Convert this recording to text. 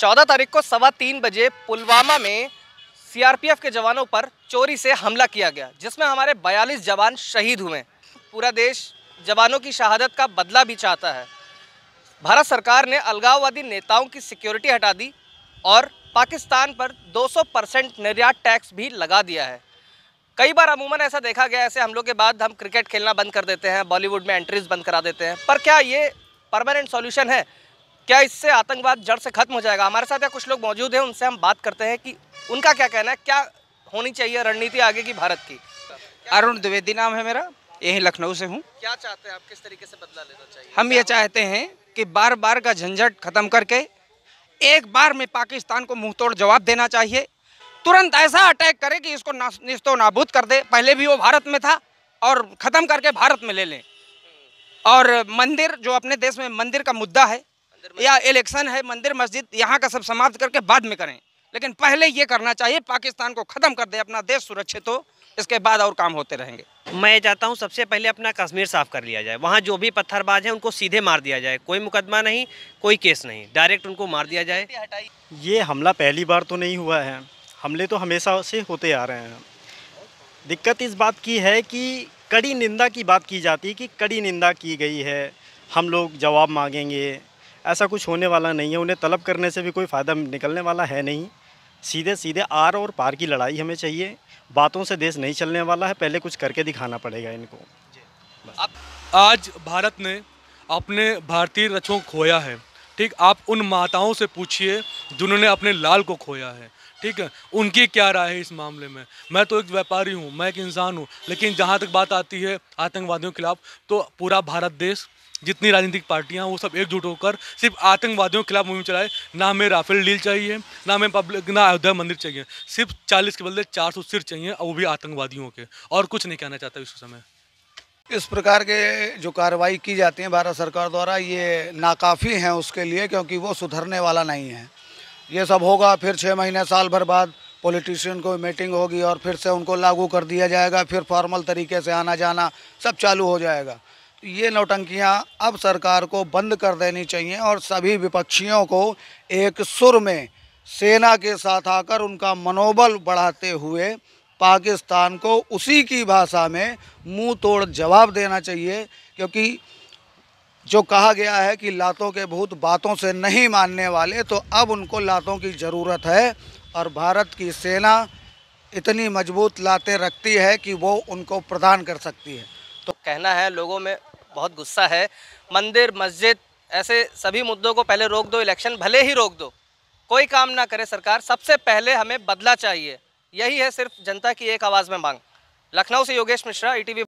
चौदह तारीख को सवा तीन बजे पुलवामा में सीआरपीएफ के जवानों पर चोरी से हमला किया गया, जिसमें हमारे 42 जवान शहीद हुए। पूरा देश जवानों की शहादत का बदला भी चाहता है। भारत सरकार ने अलगाववादी नेताओं की सिक्योरिटी हटा दी और पाकिस्तान पर 200 परसेंट निर्यात टैक्स भी लगा दिया है। कई बार अमूमन ऐसा देखा गया, ऐसे हमलों के बाद हम क्रिकेट खेलना बंद कर देते हैं, बॉलीवुड में एंट्रीज बंद करा देते हैं। पर क्या ये परमानेंट सॉल्यूशन है? क्या इससे आतंकवाद जड़ से खत्म हो जाएगा? हमारे साथ कुछ लोग मौजूद हैं उनसे हम बात करते हैं कि उनका क्या कहना है? क्या होनी चाहिए रणनीति आगे की भारत की? अरुण द्विवेदी नाम है मेरा यहीं लखनऊ से हूँ। क्या चाहते हैं आप? किस तरीके से बदला लेना चाहिए? हम ये चाहते हैं कि बार बार का झंझट खत्म करके एक बार में पाकिस्तान को मुँह तोड़ जवाब देना चाहिए। तुरंत ऐसा अटैक करे कि इसको निस्तो नाबूद कर दे। पहले भी वो भारत में था और ख़त्म करके भारत में ले लें। और मंदिर जो अपने देश में मंदिर का मुद्दा है या इलेक्शन है मंदिर मस्जिद यहाँ का सब समाप्त करके बाद में करें। लेकिन पहले ये करना चाहिए पाकिस्तान को ख़त्म कर दे अपना देश सुरक्षित हो इसके बाद और काम होते रहेंगे। मैं चाहता हूँ सबसे पहले अपना कश्मीर साफ़ कर लिया जाए। वहाँ जो भी पत्थरबाज हैं उनको सीधे मार दिया जाए। कोई मुकदमा नहीं कोई केस नहीं। डायरेक्ट उनको मार दिया जाए। ये हमला पहली बार तो नहीं हुआ है। हमले तो हमेशा से होते आ रहे हैं। दिक्कत इस बात की है कि कड़ी निंदा की बात की जाती है कि कड़ी निंदा की गई है। हम लोग जवाब मांगेंगे। ऐसा कुछ होने वाला नहीं है। उन्हें तलब करने से भी कोई फ़ायदा निकलने वाला है नहीं। सीधे सीधे आर और पार की लड़ाई हमें चाहिए। बातों से देश नहीं चलने वाला है। पहले कुछ करके दिखाना पड़ेगा इनको। आज भारत ने अपने भारतीय रक्षों को खोया है। ठीक, आप उन माताओं से पूछिए जिन्होंने अपने लाल को खोया है। ठीक है, उनकी क्या राय है इस मामले में? मैं तो एक व्यापारी हूँ, मैं एक इंसान हूँ, लेकिन जहाँ तक बात आती है आतंकवादियों के खिलाफ तो पूरा भारत देश जितनी राजनीतिक पार्टियाँ वो सब एकजुट होकर सिर्फ़ आतंकवादियों के खिलाफ मुहिम चलाए। ना हमें राफेल डील चाहिए, ना हमें पब्लिक, ना अयोध्या मंदिर चाहिए। सिर्फ़ चालीस के बदले चार सौ सिर चाहिए, और वो भी आतंकवादियों के। और कुछ नहीं कहना चाहता इस समय। इस प्रकार के जो कार्रवाई की जाती है भारत सरकार द्वारा, ये नाकाफ़ी हैं उसके लिए, क्योंकि वो सुधरने वाला नहीं है। ये सब होगा, फिर छः महीने, साल भर बाद पॉलिटिशियन को मीटिंग होगी, और फिर से उनको लागू कर दिया जाएगा, फिर फॉर्मल तरीके से आना जाना सब चालू हो जाएगा। ये नौटंकियाँ अब सरकार को बंद कर देनी चाहिए और सभी विपक्षियों को एक सुर में सेना के साथ आकर उनका मनोबल बढ़ाते हुए पाकिस्तान को उसी की भाषा में मुँह तोड़ जवाब देना चाहिए, क्योंकि जो कहा गया है कि लातों के भूत बातों से नहीं मानने वाले तो अब उनको लातों की ज़रूरत है और भारत की सेना इतनी मज़बूत लातें रखती है कि वो उनको प्रदान कर सकती है। तो कहना है लोगों में बहुत गुस्सा है। मंदिर, मस्जिद, ऐसे सभी मुद्दों को पहले रोक दो, इलेक्शन भले ही रोक दो। कोई काम ना करे सरकार, सबसे पहले हमें बदला चाहिए। यही है सिर्फ़ जनता की एक आवाज़ में मांग। लखनऊ से योगेश मिश्रा ई